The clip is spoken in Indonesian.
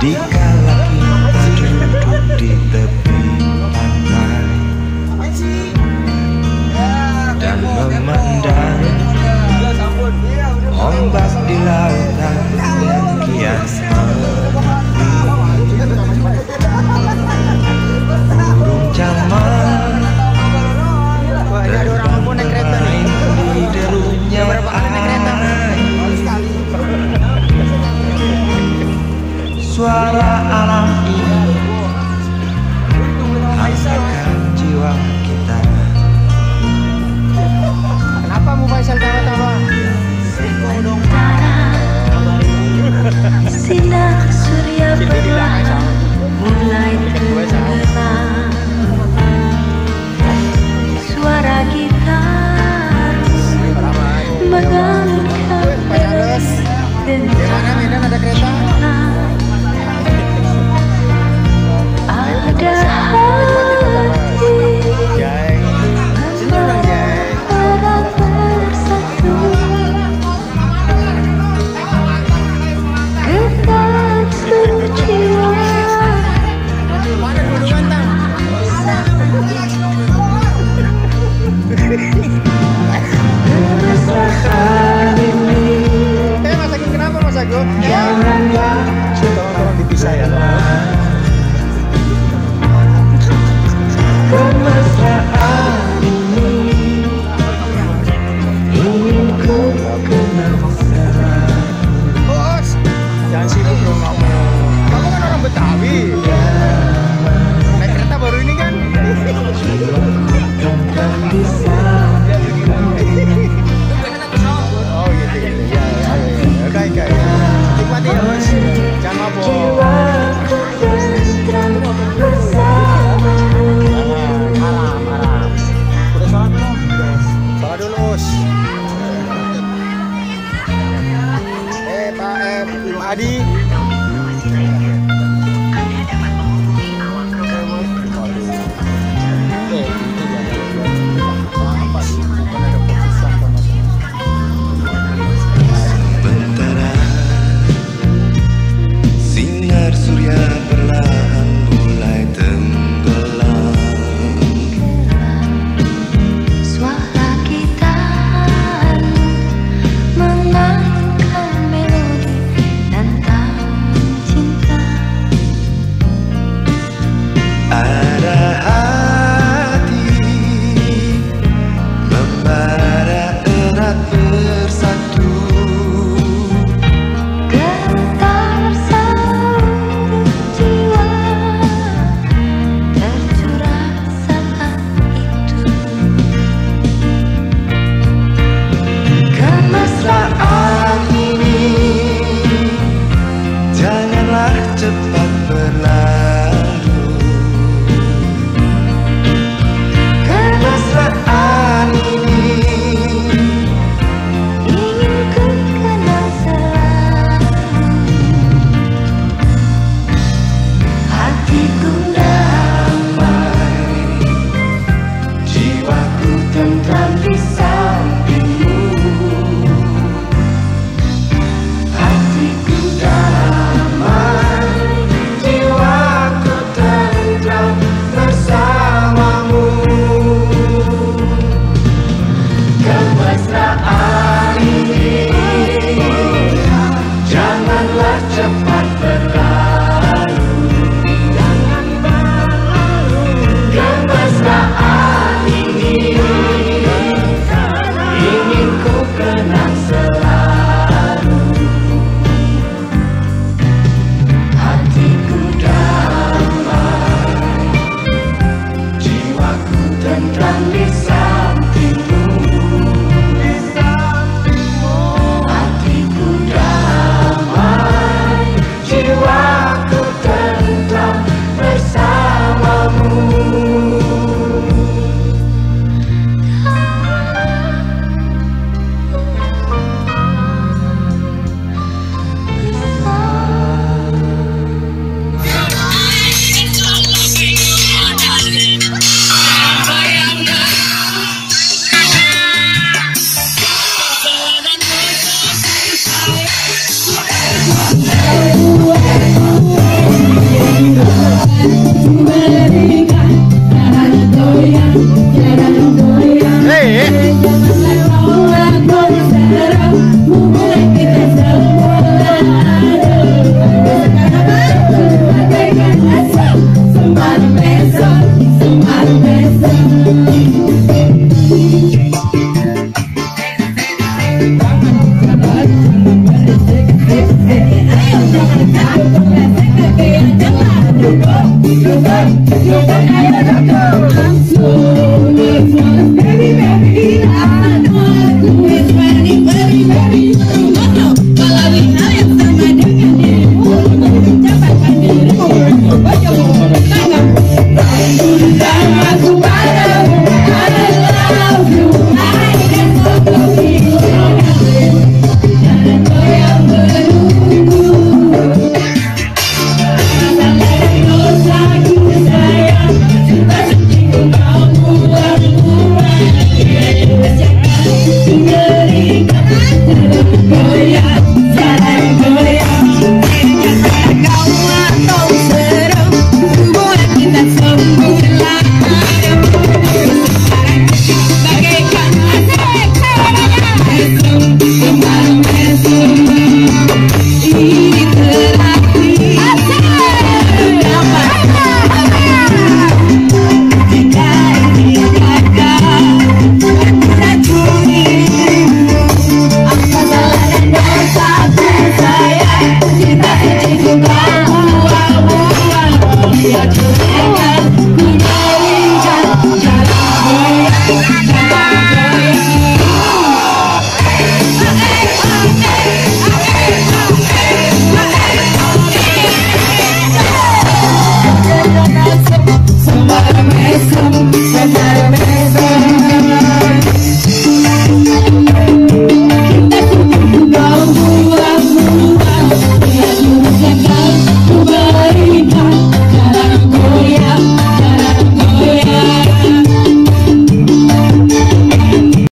deep suara alam ini jiwa kita kenapa mau Faisal tawa-tawa sinar surya perlahan mulai terbenam. suara gitar mengangkat dan ada lagu. Ya. Coba orang dipisah ya. Adi. Love. Let's go.